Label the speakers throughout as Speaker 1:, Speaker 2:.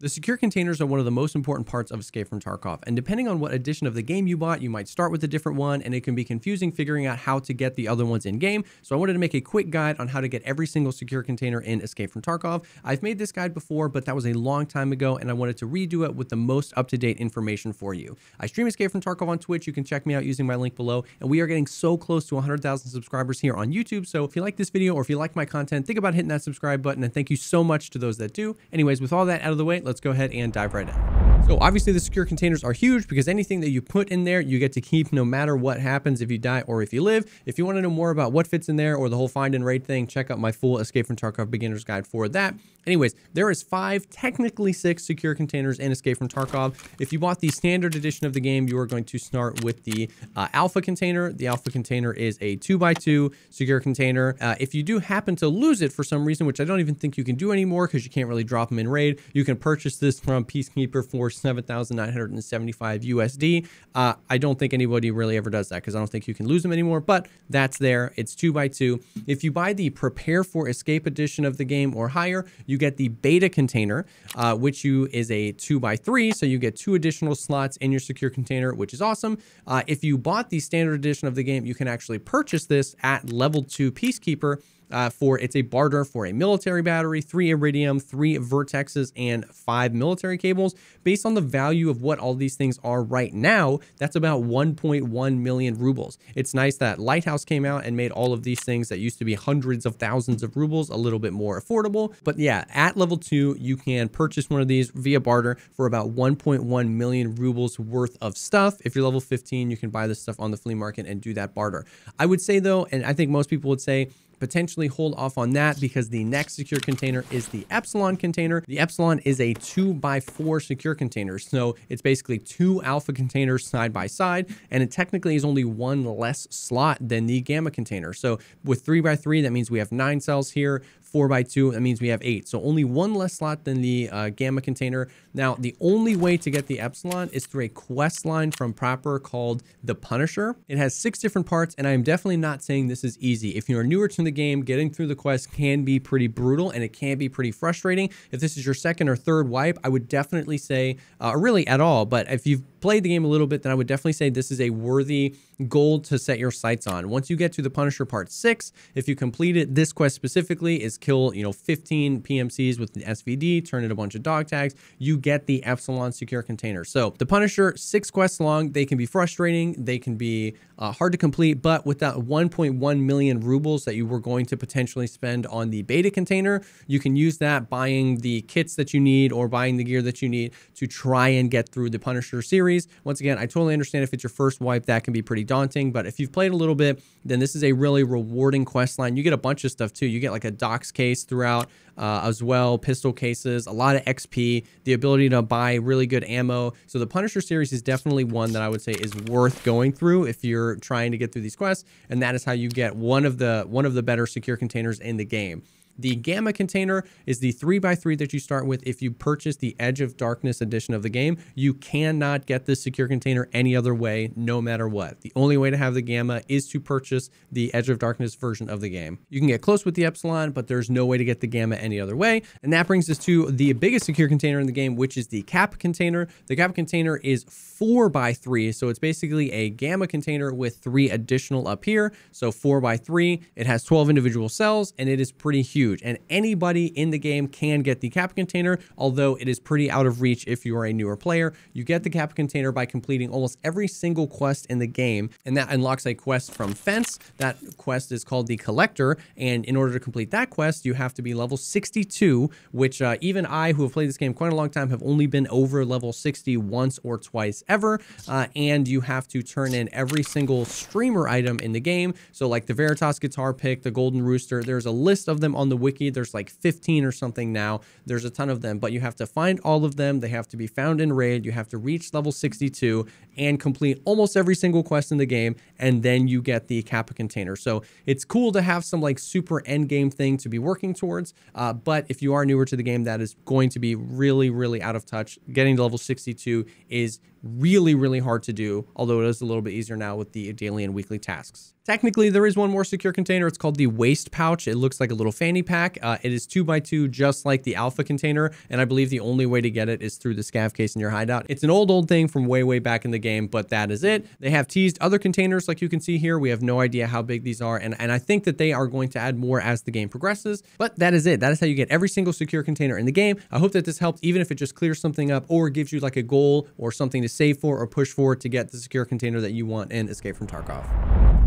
Speaker 1: The secure containers are one of the most important parts of Escape from Tarkov, and depending on what edition of the game you bought, you might start with a different one, and it can be confusing figuring out how to get the other ones in game. So I wanted to make a quick guide on how to get every single secure container in Escape from Tarkov. I've made this guide before, but that was a long time ago, and I wanted to redo it with the most up-to-date information for you. I stream Escape from Tarkov on Twitch. You can check me out using my link below, and we are getting so close to 100,000 subscribers here on YouTube. So if you like this video or if you like my content, think about hitting that subscribe button, and thank you so much to those that do. Anyways, with all that out of the way, let's go ahead and dive right in. So obviously the secure containers are huge because anything that you put in there, you get to keep no matter what happens if you die or if you live. If you want to know more about what fits in there or the whole find and raid thing, check out my full Escape from Tarkov beginner's guide for that. Anyways, there is five, technically six secure containers in Escape from Tarkov. If you bought the standard edition of the game, you are going to start with the uh, alpha container. The alpha container is a two by two secure container. Uh, if you do happen to lose it for some reason, which I don't even think you can do anymore because you can't really drop them in raid, you can purchase this from Peacekeeper for 7,975 USD. Uh, I don't think anybody really ever does that because I don't think you can lose them anymore, but that's there. It's two by two. If you buy the Prepare for Escape edition of the game or higher, you get the beta container, uh, which you is a two by three. So you get two additional slots in your secure container, which is awesome. Uh, if you bought the standard edition of the game, you can actually purchase this at level two Peacekeeper uh, for it's a barter for a military battery, three iridium, three Virtexes, and five military cables. Based on the value of what all these things are right now, that's about 1.1 million rubles. It's nice that Lighthouse came out and made all of these things that used to be hundreds of thousands of rubles a little bit more affordable. But yeah, at level two, you can purchase one of these via barter for about 1.1 million rubles worth of stuff. If you're level 15, you can buy this stuff on the flea market and do that barter. I would say though, and I think most people would say, potentially hold off on that because the next secure container is the Epsilon container. The Epsilon is a two by four secure container. So it's basically two alpha containers side by side, and it technically is only one less slot than the gamma container. So with three by three, that means we have nine cells here. 4 by 2 that means we have 8. So only one less slot than the uh, Gamma container. Now, the only way to get the Epsilon is through a quest line from Prapor called The Punisher. It has six different parts, and I'm definitely not saying this is easy. If you're newer to the game, getting through the quest can be pretty brutal, and it can be pretty frustrating. If this is your second or third wipe, I would definitely say, uh, really at all, but if you've played the game a little bit, then I would definitely say this is a worthy goal to set your sights on. Once you get to the Punisher Part 6, if you complete it, this quest specifically is kill, you know, 15 PMCs with the SVD, turn in a bunch of dog tags, you get the Epsilon secure container. So the Punisher, six quests long, they can be frustrating, they can be uh, hard to complete, but with that 1.1 million rubles that you were going to potentially spend on the beta container, you can use that buying the kits that you need or buying the gear that you need to try and get through the Punisher series. Once again, I totally understand if it's your first wipe, that can be pretty daunting, but if you've played a little bit, then this is a really rewarding quest line. You get a bunch of stuff too. You get like a docs case throughout uh, as well, pistol cases, a lot of XP, the ability to buy really good ammo. So the Punisher series is definitely one that I would say is worth going through if you're trying to get through these quests, and that is how you get one of the one of the better secure containers in the game. The Gamma container is the 3x3 that you start with if you purchase the Edge of Darkness edition of the game. You cannot get this secure container any other way, no matter what. The only way to have the Gamma is to purchase the Edge of Darkness version of the game. You can get close with the Epsilon, but there's no way to get the Gamma any other way. And that brings us to the biggest secure container in the game, which is the Kappa container. The Kappa container is 4x3, so it's basically a Gamma container with three additional up here. So 4x3, it has 12 individual cells, and it is pretty huge huge, and anybody in the game can get the Kappa container, although it is pretty out of reach if you are a newer player. You get the Kappa container by completing almost every single quest in the game, and that unlocks a quest from Fence. That quest is called the Collector, and in order to complete that quest, you have to be level 62, which uh, even I, who have played this game quite a long time, have only been over level 60 once or twice ever, uh, and you have to turn in every single streamer item in the game. So like the Veritas guitar pick, the Golden Rooster, there's a list of them on the wiki. There's like 15 or something now. There's a ton of them, but you have to find all of them. They have to be found in raid. You have to reach level 62 and complete almost every single quest in the game, and then you get the Kappa container. So it's cool to have some like super end game thing to be working towards. Uh, but if you are newer to the game, that is going to be really, really out of touch. Getting to level 62 is really, really hard to do, although it is a little bit easier now with the daily and weekly tasks. Technically, there is one more secure container. It's called the waist pouch. It looks like a little fanny pack. Uh, it is two by two, just like the alpha container. And I believe the only way to get it is through the scav case in your hideout. It's an old, old thing from way, way back in the game, but that is it. They have teased other containers like you can see here. We have no idea how big these are. And, and I think that they are going to add more as the game progresses. But that is it. That is how you get every single secure container in the game. I hope that this helped, even if it just clears something up or gives you like a goal or something to save for or push for to get the secure container that you want in Escape from Tarkov.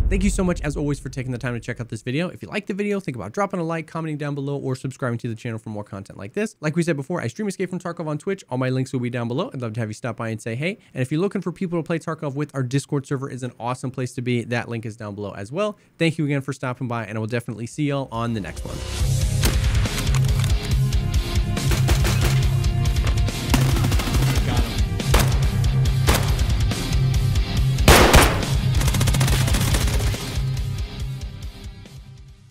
Speaker 1: Thank you so much, as always, for taking the time to check out this video. If you liked the video, think about dropping a like, commenting down below, or subscribing to the channel for more content like this. Like we said before, I stream Escape from Tarkov on Twitch. All my links will be down below. I'd love to have you stop by and say hey. And if you're looking for people to play Tarkov with, our Discord server is an awesome place to be. That link is down below as well. Thank you again for stopping by, and I will definitely see y'all on the next one.